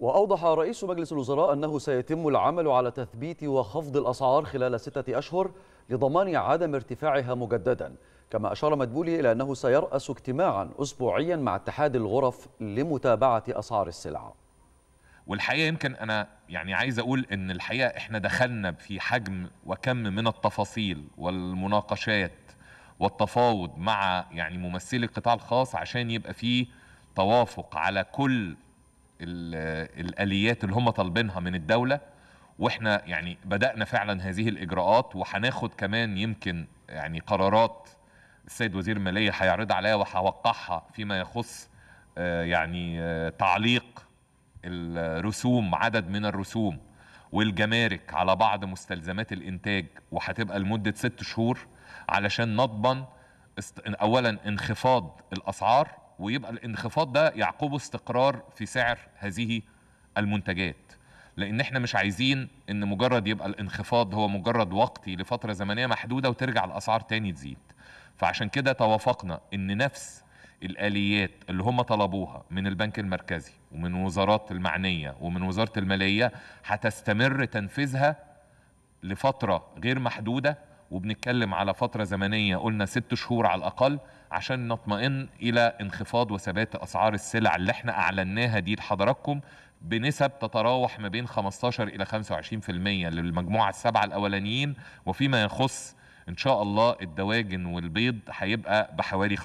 وأوضح رئيس مجلس الوزراء أنه سيتم العمل على تثبيت وخفض الأسعار خلال ستة أشهر لضمان عدم ارتفاعها مجددا. كما أشار مدبولي إلى أنه سيرأس اجتماعا أسبوعيا مع اتحاد الغرف لمتابعة أسعار السلع. والحقيقة يمكن أنا يعني عايز أقول إن الحقيقة إحنا دخلنا في حجم وكم من التفاصيل والمناقشات والتفاوض مع يعني ممثلي القطاع الخاص عشان يبقى فيه توافق على كل الآليات اللي هم طالبينها من الدولة وإحنا يعني بدأنا فعلا هذه الإجراءات وهناخد كمان يمكن يعني قرارات السيد وزير المالية هيعرض عليها وهوقعها فيما يخص يعني تعليق الرسوم عدد من الرسوم والجمارك على بعض مستلزمات الإنتاج وهتبقى لمدة ست شهور علشان نضمن اولا انخفاض الأسعار ويبقى الانخفاض ده يعقبه استقرار في سعر هذه المنتجات. لأن إحنا مش عايزين إن مجرد يبقى الانخفاض هو مجرد وقتي لفترة زمنية محدودة وترجع الأسعار تاني تزيد. فعشان كده توافقنا إن نفس الآليات اللي هم طلبوها من البنك المركزي ومن وزارات المعنية ومن وزارة المالية هتستمر تنفيذها لفترة غير محدودة وبنتكلم على فترة زمنية قلنا ست شهور على الأقل عشان نطمئن إلى انخفاض وثبات أسعار السلع اللي إحنا أعلناها دي لحضراتكم بنسب تتراوح ما بين 15 إلى 25% للمجموعة السبعة الأولانيين وفيما يخص إن شاء الله الدواجن والبيض هيبقى بحوالي 15%